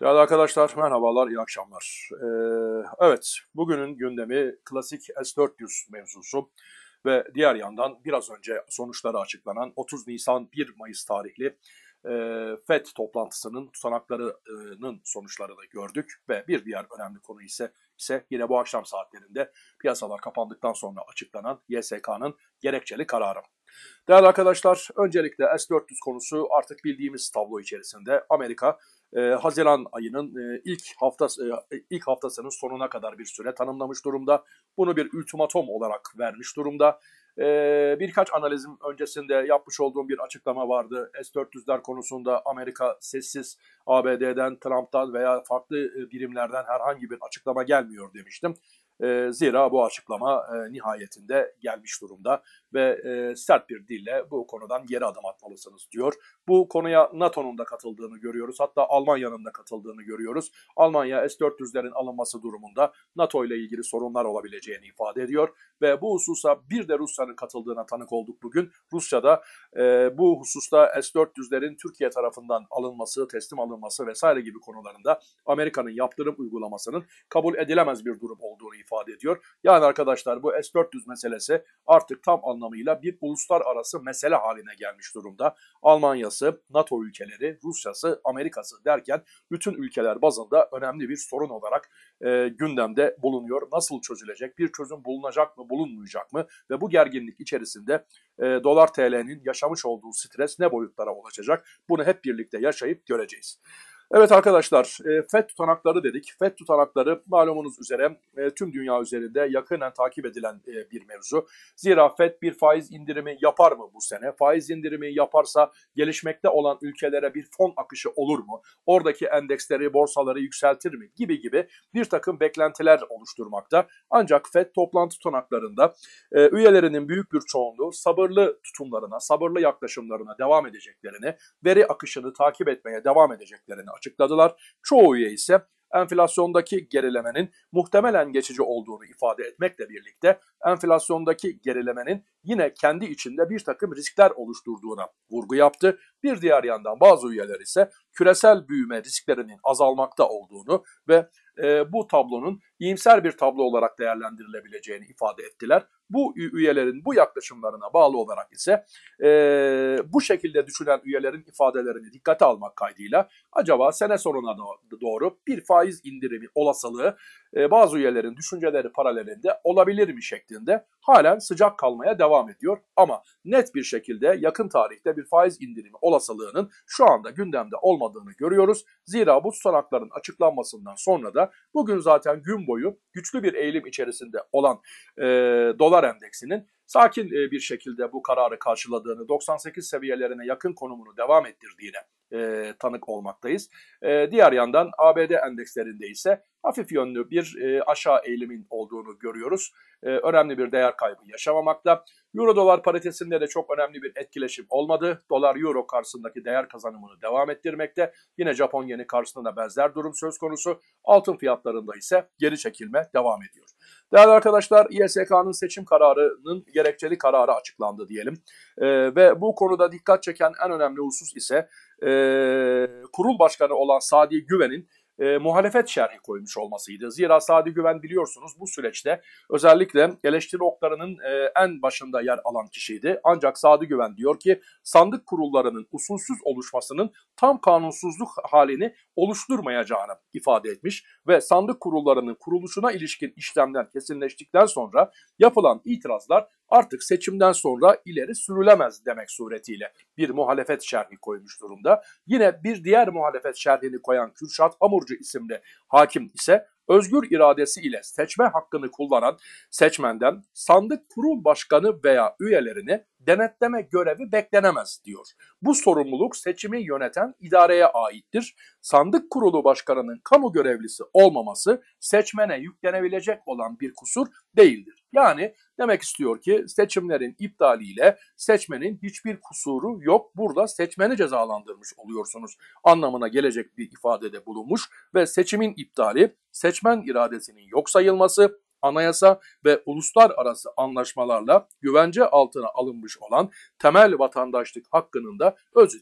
Değerli arkadaşlar merhabalar, iyi akşamlar. Ee, evet, bugünün gündemi klasik S-400 mevzusu ve diğer yandan biraz önce sonuçları açıklanan 30 Nisan 1 Mayıs tarihli e, FED toplantısının tutanaklarının sonuçlarını gördük ve bir diğer önemli konu ise ise yine bu akşam saatlerinde piyasalar kapandıktan sonra açıklanan YSK'nın gerekçeli kararı. Değerli arkadaşlar, öncelikle S-400 konusu artık bildiğimiz tablo içerisinde Amerika e, Haziran ayının e, ilk hafta e, ilk haftasının sonuna kadar bir süre tanımlamış durumda. Bunu bir ultimatom olarak vermiş durumda. E, birkaç analizim öncesinde yapmış olduğum bir açıklama vardı. S-400'ler konusunda Amerika sessiz ABD'den, Trump'tan veya farklı e, birimlerden herhangi bir açıklama gelmiyor demiştim. E, zira bu açıklama e, nihayetinde gelmiş durumda ve e, sert bir dille bu konudan geri adım atmalısınız diyor. Bu konuya NATO'nun da katıldığını görüyoruz. Hatta Almanya'nın da katıldığını görüyoruz. Almanya S-400'lerin alınması durumunda NATO ile ilgili sorunlar olabileceğini ifade ediyor. Ve bu hususa bir de Rusya'nın katıldığına tanık olduk bugün. Rusya'da e, bu hususta S-400'lerin Türkiye tarafından alınması, teslim alınması vesaire gibi konularında Amerika'nın yaptırım uygulamasının kabul edilemez bir durum olduğunu ifade ediyor. Yani arkadaşlar bu S-400 meselesi artık tam anlamıyla bir uluslararası mesele haline gelmiş durumda. Almanya'sı, NATO ülkeleri, Rusya'sı, Amerika'sı derken bütün ülkeler bazında önemli bir sorun olarak e, gündemde bulunuyor. Nasıl çözülecek? Bir çözüm bulunacak mı, bulunmayacak mı? Ve bu gerginlik içerisinde e, dolar TL'nin yaşamış olduğu stres ne boyutlara ulaşacak? Bunu hep birlikte yaşayıp göreceğiz. Evet arkadaşlar e, FED tutanakları dedik. FED tutanakları malumunuz üzere e, tüm dünya üzerinde yakından takip edilen e, bir mevzu. Zira FED bir faiz indirimi yapar mı bu sene? Faiz indirimi yaparsa gelişmekte olan ülkelere bir fon akışı olur mu? Oradaki endeksleri, borsaları yükseltir mi? Gibi gibi bir takım beklentiler oluşturmakta. Ancak FED toplantı tutanaklarında üyelerinin büyük bir çoğunluğu sabırlı tutumlarına, sabırlı yaklaşımlarına devam edeceklerini, veri akışını takip etmeye devam edeceklerini açıkladılar. Çoğu üye ise enflasyondaki gerilemenin muhtemelen geçici olduğunu ifade etmekle birlikte enflasyondaki gerilemenin yine kendi içinde bir takım riskler oluşturduğuna vurgu yaptı. Bir diğer yandan bazı üyeler ise küresel büyüme risklerinin azalmakta olduğunu ve e, bu tablonun iyimser bir tablo olarak değerlendirilebileceğini ifade ettiler. Bu üyelerin bu yaklaşımlarına bağlı olarak ise e, bu şekilde düşünen üyelerin ifadelerini dikkate almak kaydıyla acaba sene sonuna doğru bir faiz indirimi olasılığı e, bazı üyelerin düşünceleri paralelinde olabilir mi şeklinde halen sıcak kalmaya devam ediyor. Ama net bir şekilde yakın tarihte bir faiz indirimi olasılığının şu anda gündemde olmadığını görüyoruz. Zira bu tutanakların açıklanmasından sonra da bugün zaten gün boyu güçlü bir eğilim içerisinde olan e, dolar endeksinin sakin e, bir şekilde bu kararı karşıladığını, 98 seviyelerine yakın konumunu devam ettirdiğine e, tanık olmaktayız. E, diğer yandan ABD endekslerinde ise hafif yönlü bir e, aşağı eğilimin olduğunu görüyoruz. E, önemli bir değer kaybı yaşamamakta. Euro dolar paritesinde de çok önemli bir etkileşim olmadı. Dolar euro karşısındaki değer kazanımını devam ettirmekte. Yine Japon yeni karşısında da benzer durum söz konusu. Altın fiyatlarında ise geri çekilme devam ediyor. Değerli arkadaşlar İSK'nın seçim kararının gerekçeli kararı açıklandı diyelim. E, ve bu konuda dikkat çeken en önemli husus ise e, kurul başkanı olan Sadi Güven'in e, muhalefet şerhi koymuş olmasıydı. Zira Sadi Güven biliyorsunuz bu süreçte özellikle eleştiri oklarının e, en başında yer alan kişiydi. Ancak Sadi Güven diyor ki sandık kurullarının usulsüz oluşmasının tam kanunsuzluk halini oluşturmayacağını ifade etmiş ve sandık kurullarının kuruluşuna ilişkin işlemler kesinleştikten sonra yapılan itirazlar artık seçimden sonra ileri sürülemez demek suretiyle bir muhalefet şerhi koymuş durumda. Yine bir diğer muhalefet şerhini koyan Kürşat Hamurcu isimli hakim ise özgür iradesi ile seçme hakkını kullanan seçmenden sandık kurul başkanı veya üyelerini denetleme görevi beklenemez diyor. Bu sorumluluk seçimi yöneten idareye aittir. Sandık kurulu başkanının kamu görevlisi olmaması seçmene yüklenebilecek olan bir kusur değildir. Yani demek istiyor ki seçimlerin iptaliyle seçmenin hiçbir kusuru yok. Burada seçmeni cezalandırmış oluyorsunuz anlamına gelecek bir ifadede bulunmuş ve seçimin iptali seçmen iradesinin yok sayılması anayasa ve uluslararası anlaşmalarla güvence altına alınmış olan temel vatandaşlık hakkının da özü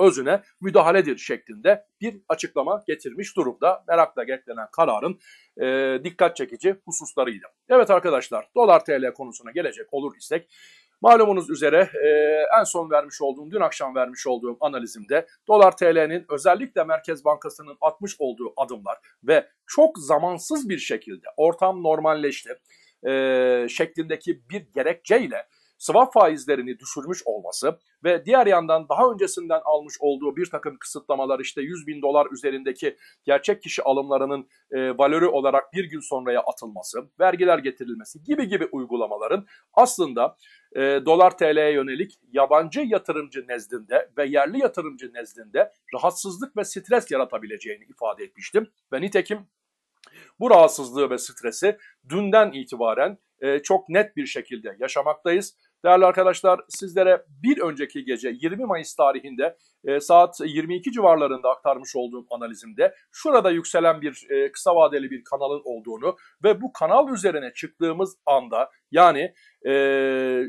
özüne müdahaledir şeklinde bir açıklama getirmiş durumda. Merakla beklenen kararın e, dikkat çekici hususlarıydı. Evet arkadaşlar dolar TL konusuna gelecek olur istek Malumunuz üzere e, en son vermiş olduğum, dün akşam vermiş olduğum analizimde dolar TL'nin özellikle Merkez Bankası'nın atmış olduğu adımlar ve çok zamansız bir şekilde ortam normalleşti e, şeklindeki bir gerekçeyle swap faizlerini düşürmüş olması ve diğer yandan daha öncesinden almış olduğu bir takım kısıtlamalar işte 100 bin dolar üzerindeki gerçek kişi alımlarının e, valörü olarak bir gün sonraya atılması, vergiler getirilmesi gibi gibi uygulamaların aslında e, dolar TL'ye yönelik yabancı yatırımcı nezdinde ve yerli yatırımcı nezdinde rahatsızlık ve stres yaratabileceğini ifade etmiştim. Ve nitekim bu rahatsızlığı ve stresi dünden itibaren e, çok net bir şekilde yaşamaktayız. Değerli arkadaşlar sizlere bir önceki gece 20 Mayıs tarihinde e, saat 22 civarlarında aktarmış olduğum analizimde şurada yükselen bir e, kısa vadeli bir kanalın olduğunu ve bu kanal üzerine çıktığımız anda yani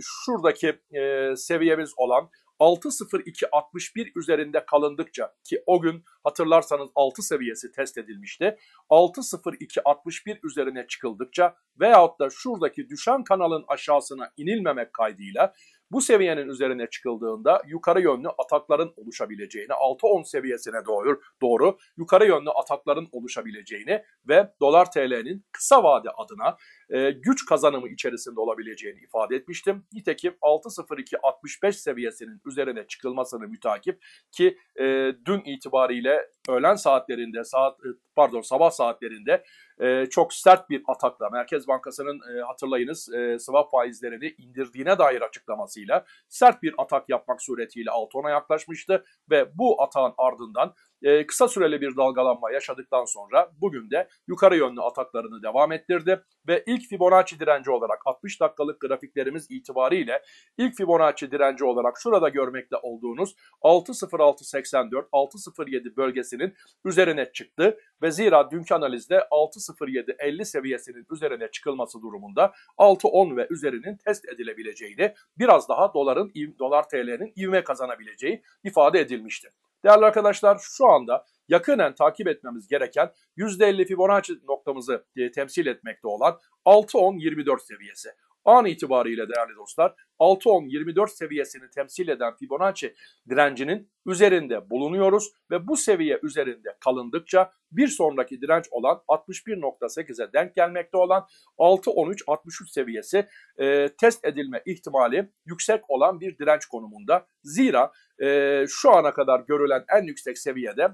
şuradaki e, seviyemiz olan 6.02.61 üzerinde kalındıkça ki o gün hatırlarsanız 6 seviyesi test edilmişti. 6.02.61 üzerine çıkıldıkça veyahut da şuradaki düşen kanalın aşağısına inilmemek kaydıyla bu seviyenin üzerine çıkıldığında yukarı yönlü atakların oluşabileceğini, 6-10 seviyesine doğru, doğru yukarı yönlü atakların oluşabileceğini ve dolar TL'nin kısa vade adına e, güç kazanımı içerisinde olabileceğini ifade etmiştim. Nitekim 6.02.65 seviyesinin üzerine çıkılmasını mütakip ki e, dün itibariyle öğlen saatlerinde saat e, pardon sabah saatlerinde e, çok sert bir atakla Merkez Bankası'nın e, hatırlayınız e, swap faizlerini indirdiğine dair açıklamasıyla sert bir atak yapmak suretiyle altına yaklaşmıştı ve bu atağın ardından e, kısa süreli bir dalgalanma yaşadıktan sonra bugün de yukarı yönlü ataklarını devam ettirdi ve ilk Fibonacci direnci olarak 60 dakikalık grafiklerimiz itibariyle ilk Fibonacci direnci olarak şurada görmekte olduğunuz 60684 607 bölgesinin üzerine çıktı ve zira dünkü analizde 60750 seviyesinin üzerine çıkılması durumunda 610 ve üzerinin test edilebileceğini biraz daha doların dolar TL'nin ivme kazanabileceği ifade edilmişti. Değerli arkadaşlar şu anda yakinen takip etmemiz gereken %50 Fibonacci noktamızı e, temsil etmekte olan 6-10-24 seviyesi. An itibariyle değerli dostlar 6-10-24 seviyesini temsil eden Fibonacci direncinin üzerinde bulunuyoruz ve bu seviye üzerinde kalındıkça bir sonraki direnç olan 61.8'e denk gelmekte olan 6-13-63 seviyesi e, test edilme ihtimali yüksek olan bir direnç konumunda. Zira e, şu ana kadar görülen en yüksek seviyede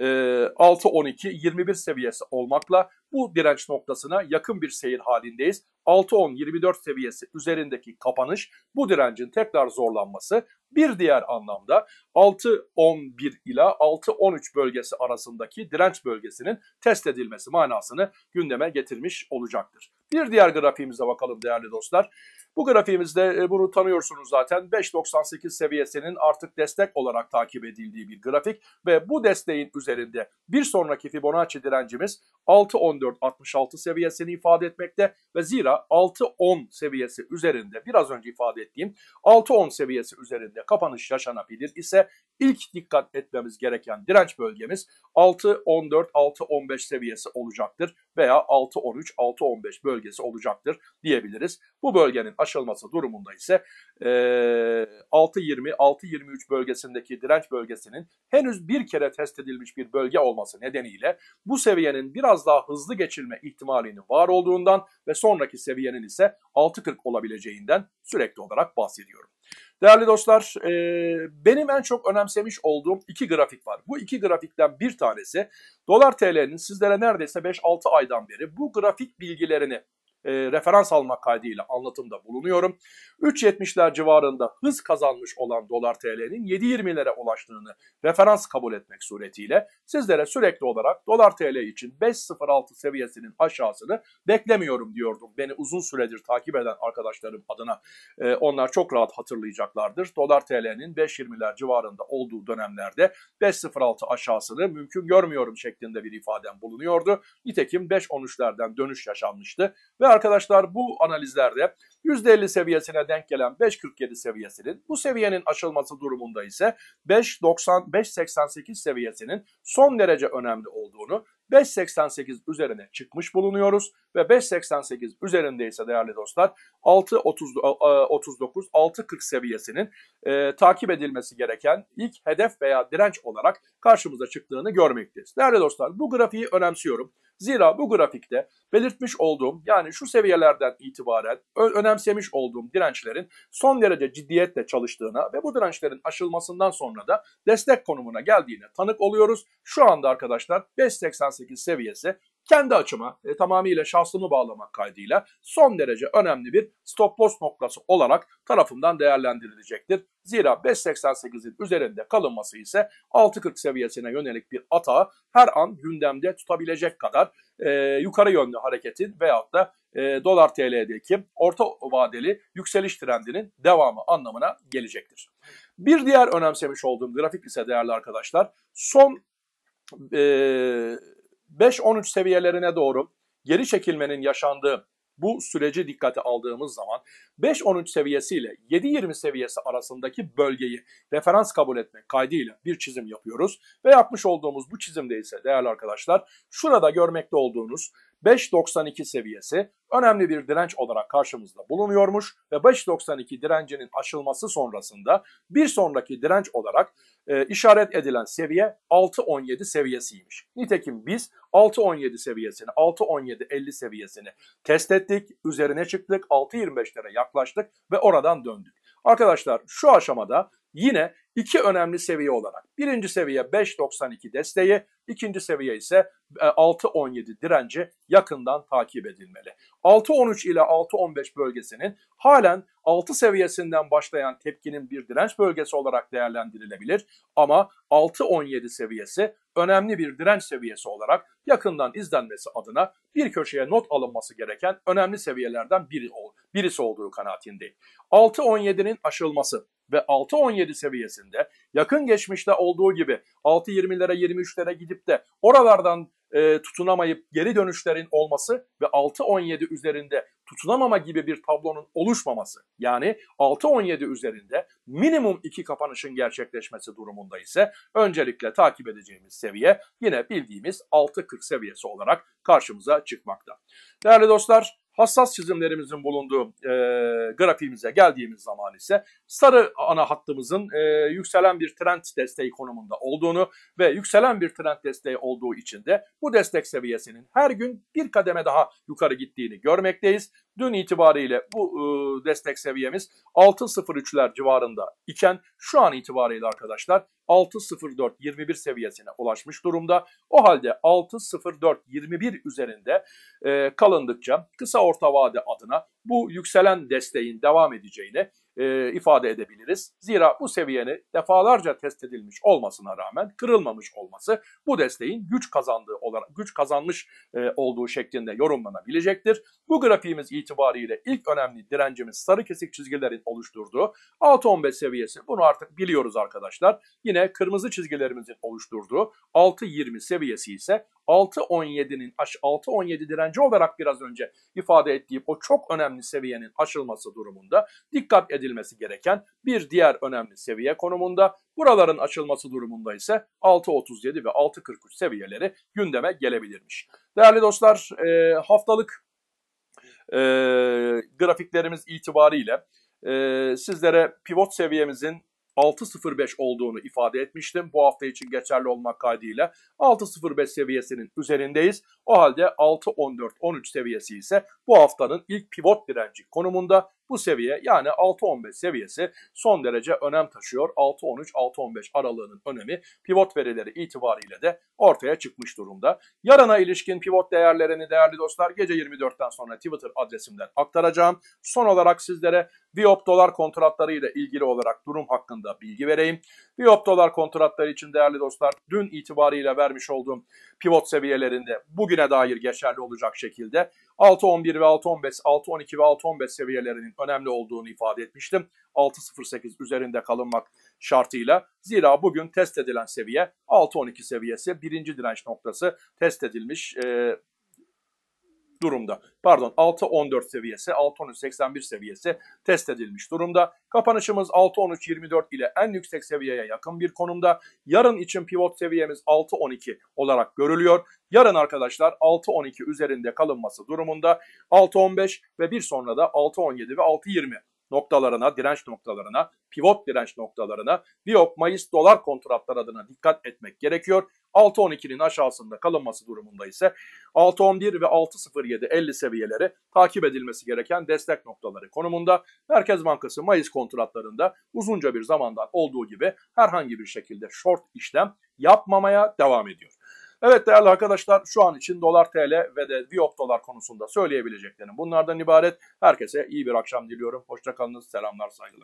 6-12-21 ee, seviyesi olmakla bu direnç noktasına yakın bir seyir halindeyiz. 6-10-24 seviyesi üzerindeki kapanış bu direncin tekrar zorlanması bir diğer anlamda 6-11 ila 6-13 bölgesi arasındaki direnç bölgesinin test edilmesi manasını gündeme getirmiş olacaktır. Bir diğer grafiğimize bakalım değerli dostlar. Bu grafiğimizde e, bunu tanıyorsunuz zaten 5.98 seviyesinin artık destek olarak takip edildiği bir grafik ve bu desteğin üzerinde bir sonraki Fibonacci direncimiz 6.14.66 seviyesini ifade etmekte ve zira 6.10 seviyesi üzerinde biraz önce ifade ettiğim 6.10 seviyesi üzerinde kapanış yaşanabilir ise ilk dikkat etmemiz gereken direnç bölgemiz 6.14-6.15 seviyesi olacaktır veya 6.13-6.15 bölgesi olacaktır diyebiliriz. Bu bölgenin aşılması durumunda ise e, 6.20-6.23 bölgesindeki direnç bölgesinin henüz bir kere test edilmiş bir bölge olması nedeniyle bu seviyenin biraz daha hızlı geçilme ihtimalinin var olduğundan ve sonraki seviyenin ise 6.40 olabileceğinden sürekli olarak bahsediyorum. Değerli dostlar, e, benim en çok önemsemiş olduğum iki grafik var. Bu iki grafikten bir tanesi dolar TL'nin sizlere neredeyse 5-6 aydan beri bu grafik bilgilerini e, referans almak kaydıyla anlatımda bulunuyorum. 3.70'ler civarında hız kazanmış olan dolar TL'nin 7.20'lere ulaştığını referans kabul etmek suretiyle sizlere sürekli olarak dolar TL için 5.06 seviyesinin aşağısını beklemiyorum diyordum. Beni uzun süredir takip eden arkadaşlarım adına e, onlar çok rahat hatırlayacaklardır. Dolar TL'nin 5.20'ler civarında olduğu dönemlerde 5.06 aşağısını mümkün görmüyorum şeklinde bir ifadem bulunuyordu. Nitekim 5.13'lerden dönüş yaşanmıştı ve arkadaşlar bu analizlerde %50 seviyesine denk gelen 5.47 seviyesinin bu seviyenin aşılması durumunda ise 5.90 5.88 seviyesinin son derece önemli olduğunu 5.88 üzerine çıkmış bulunuyoruz ve 5.88 üzerindeyse değerli dostlar 6.39 6.40 seviyesinin e, takip edilmesi gereken ilk hedef veya direnç olarak karşımıza çıktığını görmekteyiz. Değerli dostlar bu grafiği önemsiyorum. Zira bu grafikte belirtmiş olduğum yani şu seviyelerden itibaren önemsemiş olduğum dirençlerin son derece ciddiyetle çalıştığına ve bu dirençlerin aşılmasından sonra da destek konumuna geldiğine tanık oluyoruz. Şu anda arkadaşlar 5.88 seviyesi kendi açıma e, tamamıyla şahsımı bağlamak kaydıyla son derece önemli bir stop loss noktası olarak tarafından değerlendirilecektir. Zira 5.88'in üzerinde kalınması ise 6.40 seviyesine yönelik bir atağı her an gündemde tutabilecek kadar e, yukarı yönlü hareketin veyahut da e, dolar TL'deki orta vadeli yükseliş trendinin devamı anlamına gelecektir. Bir diğer önemsemiş olduğum grafik ise değerli arkadaşlar son e, 5-13 seviyelerine doğru geri çekilmenin yaşandığı bu süreci dikkate aldığımız zaman 5-13 seviyesi ile 7-20 seviyesi arasındaki bölgeyi referans kabul etmek kaydıyla bir çizim yapıyoruz. Ve yapmış olduğumuz bu çizimde ise değerli arkadaşlar şurada görmekte olduğunuz 5.92 seviyesi önemli bir direnç olarak karşımızda bulunuyormuş ve 5.92 direncinin aşılması sonrasında bir sonraki direnç olarak e, işaret edilen seviye 6.17 seviyesiymiş. Nitekim biz 6.17 seviyesini, 6.17.50 seviyesini test ettik, üzerine çıktık, 6.25'lere yaklaştık ve oradan döndük. Arkadaşlar şu aşamada yine iki önemli seviye olarak. Birinci seviye 5.92 desteği, ikinci seviye ise 6.17 e, direnci yakından takip edilmeli. 6.13 ile 6.15 bölgesinin halen 6 seviyesinden başlayan tepkinin bir direnç bölgesi olarak değerlendirilebilir ama 6.17 seviyesi önemli bir direnç seviyesi olarak yakından izlenmesi adına bir köşeye not alınması gereken önemli seviyelerden biri, birisi olduğu kanaatindeyim. 6.17'nin aşılması ve 6.17 seviyesinde yakın geçmişte olduğu gibi 6.20'lere 23'lere gidip de oralardan e, tutunamayıp geri dönüşlerin olması ve 6.17 üzerinde tutunamama gibi bir tablonun oluşmaması yani 6.17 üzerinde minimum iki kapanışın gerçekleşmesi durumunda ise öncelikle takip edeceğimiz seviye yine bildiğimiz 6.40 seviyesi olarak karşımıza çıkmakta. Değerli dostlar hassas çizimlerimizin bulunduğu e, grafiğimize geldiğimiz zaman ise sarı ana hattımızın e, yükselen bir trend desteği konumunda olduğunu ve yükselen bir trend desteği olduğu için de bu destek seviyesinin her gün bir kademe daha yukarı gittiğini görmekteyiz. Dün itibariyle bu e, destek seviyemiz 6.03'ler civarında iken şu an itibariyle arkadaşlar 6.04.21 seviyesine ulaşmış durumda. O halde 6.04.21 üzerinde e, kalındıkça kısa orta vade adına bu yükselen desteğin devam edeceğini e, ifade edebiliriz. Zira bu seviyeni defalarca test edilmiş olmasına rağmen kırılmamış olması bu desteğin güç kazandığı olarak güç kazanmış e, olduğu şeklinde yorumlanabilecektir. Bu grafiğimiz itibariyle ilk önemli direncimiz sarı kesik çizgilerin oluşturduğu 6.15 seviyesi. Bunu artık biliyoruz arkadaşlar. Yine kırmızı çizgilerimizin oluşturduğu 6.20 seviyesi ise 6.17'nin 6.17 direnci olarak biraz önce ifade ettiğim o çok önemli seviyenin aşılması durumunda dikkat edilmesi gereken bir diğer önemli seviye konumunda. Buraların açılması durumunda ise 6.37 ve 6.43 seviyeleri gündeme gelebilirmiş. Değerli dostlar e, haftalık e, grafiklerimiz itibariyle e, sizlere pivot seviyemizin 6.05 olduğunu ifade etmiştim. Bu hafta için geçerli olmak kaydıyla 6.05 seviyesinin üzerindeyiz. O halde 6.14-13 seviyesi ise bu haftanın ilk pivot direnci konumunda. Bu seviye yani 6.15 seviyesi son derece önem taşıyor. 6.13-6.15 aralığının önemi pivot verileri itibariyle de ortaya çıkmış durumda. Yarına ilişkin pivot değerlerini değerli dostlar gece 24'ten sonra Twitter adresimden aktaracağım. Son olarak sizlere Biop dolar kontratları ile ilgili olarak durum hakkında bilgi vereyim. Biop dolar kontratları için değerli dostlar dün itibariyle vermiş olduğum pivot seviyelerinde bugüne dair geçerli olacak şekilde 6.11 ve 6.15, 6.12 ve 6.15 seviyelerinin önemli olduğunu ifade etmiştim. 6.08 üzerinde kalınmak şartıyla. Zira bugün test edilen seviye 6.12 seviyesi birinci direnç noktası test edilmiş. E, durumda. Pardon 6.14 seviyesi 6.13.81 seviyesi test edilmiş durumda. Kapanışımız 6.13.24 ile en yüksek seviyeye yakın bir konumda. Yarın için pivot seviyemiz 6.12 olarak görülüyor. Yarın arkadaşlar 6.12 üzerinde kalınması durumunda 6.15 ve bir sonra da 6.17 ve 6.20 noktalarına, direnç noktalarına, pivot direnç noktalarına, Viyop Mayıs dolar kontratlar adına dikkat etmek gerekiyor. 6.12'nin aşağısında kalınması durumunda ise 6.11 ve 6.07 50 seviyeleri takip edilmesi gereken destek noktaları konumunda. Merkez Bankası Mayıs kontratlarında uzunca bir zamandan olduğu gibi herhangi bir şekilde short işlem yapmamaya devam ediyor. Evet değerli arkadaşlar şu an için dolar TL ve de Viyop dolar konusunda söyleyebileceklerim bunlardan ibaret. Herkese iyi bir akşam diliyorum. Hoşçakalınız, selamlar, saygılar.